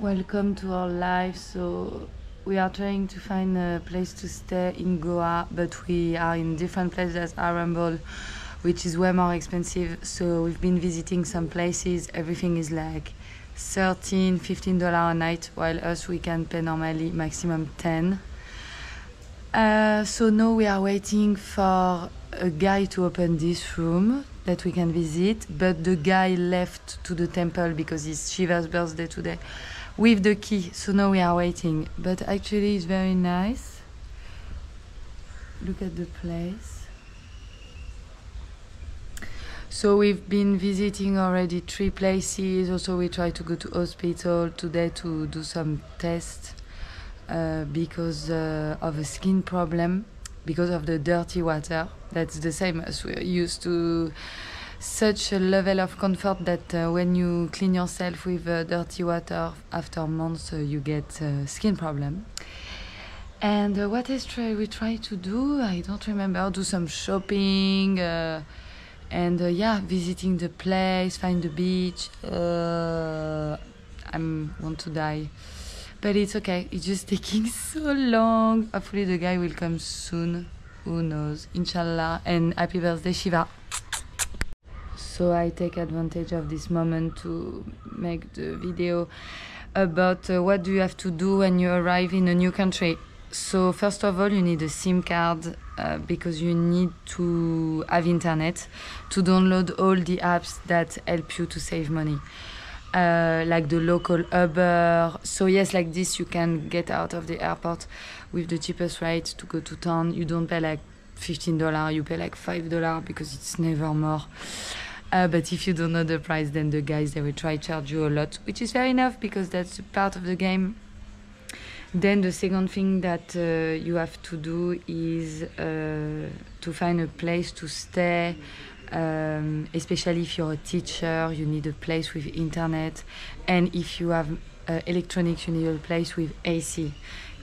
welcome to our life. So we are trying to find a place to stay in Goa, but we are in different places as Arambol, which is way more expensive. So we've been visiting some places. Everything is like 13 15 dollars a night, while us we can pay normally maximum 10. Uh, so now we are waiting for a guy to open this room that we can visit, but the guy left to the temple because it's Shiva's birthday today with the key. So now we are waiting, but actually it's very nice. Look at the place. So we've been visiting already three places. Also, we try to go to hospital today to do some tests uh, because uh, of a skin problem, because of the dirty water. That's the same as we're used to. Such a level of comfort that uh, when you clean yourself with uh, dirty water after months, uh, you get uh, skin problem. And uh, what else try we try to do? I don't remember. Do some shopping, uh, and yeah, visiting the place, find the beach. I'm want to die, but it's okay. It's just taking so long. Hopefully the guy will come soon. Who knows? Inshallah. And happy birthday, Shiva. So I take advantage of this moment to make the video about uh, what do you have to do when you arrive in a new country. So first of all, you need a SIM card uh, because you need to have internet to download all the apps that help you to save money. Uh, like the local Uber. So yes, like this, you can get out of the airport with the cheapest rate to go to town. You don't pay like fifteen dollar. You pay like five dollar because it's never more. Uh, but if you don't know the price, then the guys they will try charge you a lot, which is fair enough because that's part of the game. Then the second thing that uh, you have to do is uh, to find a place to stay. Um, especially if you're a teacher, you need a place with internet, and if you have uh, electronics, you need a place with AC,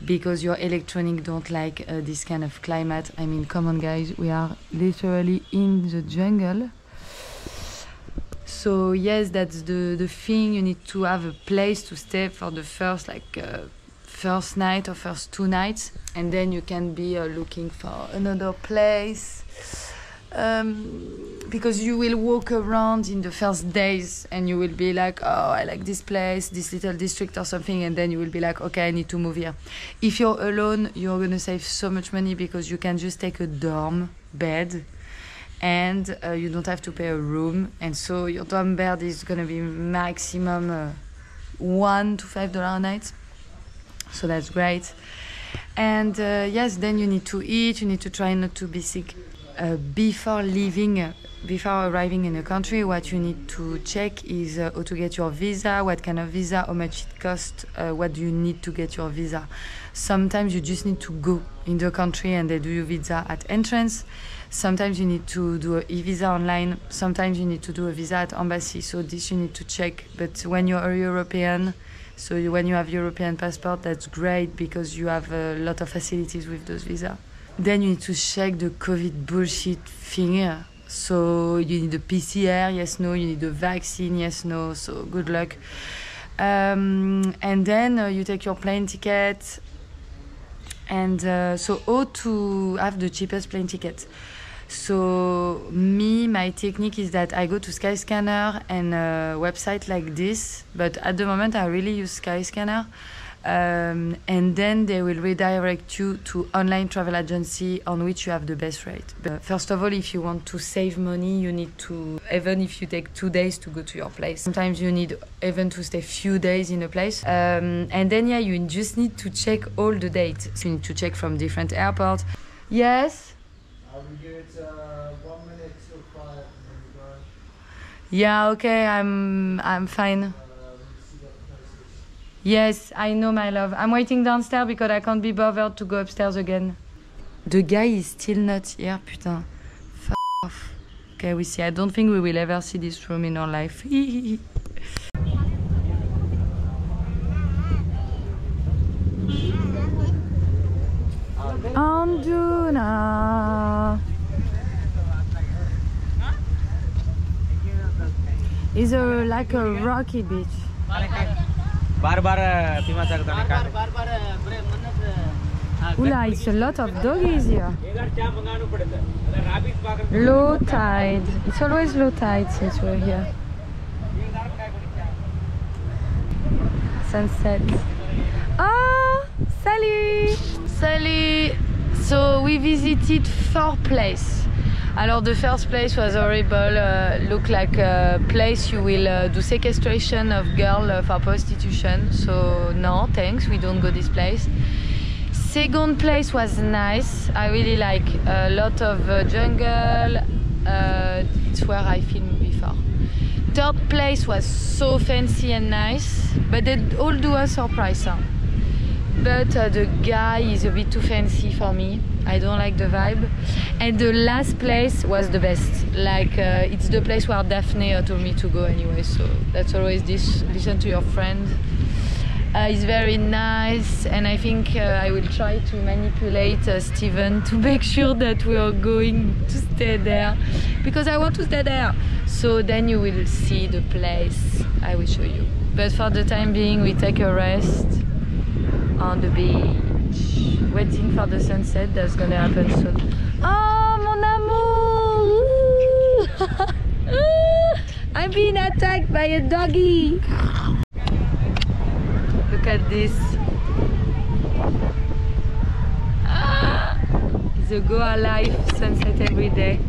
because your electronic don't like uh, this kind of climate. I mean, come on, guys, we are literally in the jungle. So yes, that's the the thing. You need to have a place to stay for the first like uh, first night or first two nights, and then you can be uh, looking for another place. Um, because you will walk around in the first days and you will be like, oh, I like this place, this little district or something, and then you will be like, okay, I need to move here. If you're alone, you're gonna save so much money because you can just take a dorm bed and uh, you don't have to pay a room. And so your dorm bed is going to be maximum uh, one to five dollar a night. So that's great. And uh, yes then you need to eat you need to try not to be sick before leaving before arriving in a country what you need to check is uh, how to get your visa what kind of visa how much it costs uh, what do you need to get your visa. Sometimes you just need to go in the country and they do your visa at entrance. Sometimes you need to do a e-visa online. Sometimes you need to do a visa at embassy. So this you need to check. But when you're a european so you, when you have european passport that's great because you have a lot of facilities with those visa then you need to check the covid bullshit thing so you need a pcr yes no. You need a vaccine yes no. So good luck. Um, and then uh, you take your plane ticket. And uh, so how to have the cheapest plane ticket. So me my technique is that i go to skyscanner and a website like this. But at the moment i really use skyscanner um, and then they will redirect you to online travel agency on which you have the best rate. But first of all if you want to save money you need to even if you take two days to go to your place. Sometimes you need even to stay a few days in a place. Um, and then yeah you just need to check all the dates. So you need to check from different airports. Yes? I will give it uh, one minute till five and then go. yeah okay i'm i'm fine Uh, let me see what the place is. Yes, I know, my love. I'm waiting downstairs because I can't be bothered to go upstairs again. The guy is still not here, putain. F off. Okay, we see. I don't think we will ever see this room in our life. Anjuna is a like a rocky beach bar bar famous it's a lot of doggies here. Low tide. It's always low tide since we're here. Sunset. Oh, salut! Salut! So we visited four places. Alors the first place was horrible. Uh, like a place you will uh, do sequestration of girl uh, for prostitution. So no, thanks. We don't go this place. Second place was nice. I really like a lot of uh, jungle. Uh, it's where I filmed before. Third place was so fancy and nice, but they all do a surprise. Huh? But uh, the guy is a bit too fancy for me. I don't like the vibe. And the last place was the best. Like uh, it's the place where Daphne told me to go anyway. So that's always this. Listen to your friend. Uh, it's very nice, and I think uh, I will try to manipulate uh, Steven to make sure that we are going to stay there because I want to stay there. So then you will see the place. I will show you. But for the time being, we take a rest on the beach, waiting for the sunset. That's gonna happen soon. Oh, mon amour! I'm being attacked by a doggy. Look at this. Ah, it's a go alive sunset every day.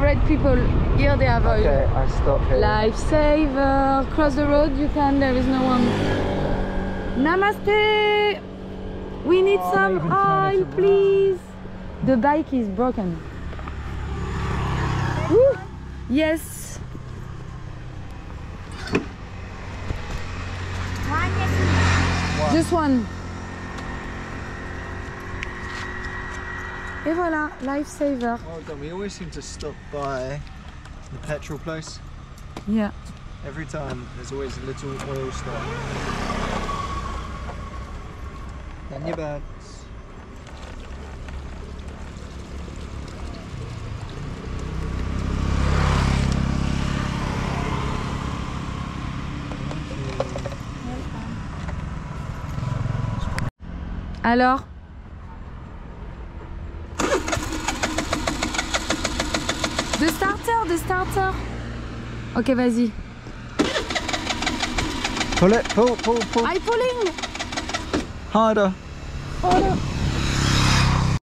Red people. Here they have oil. Okay, I stop here. Lifesaver. Cross the road, you can, there is no one. Namaste! We oh, need Oh, some they even turn it oil, around. please. The bike is broken. Woo! Yes. Just one. Et voilà, lifesaver. Well done. We always seem to stop by the petrol place. Yeah. Every time, there's always a little oil stop. And your bags. Alors the starter. Ok, vas-y. Pull it, pull, pull, pull. I'm pulling. Harder. No.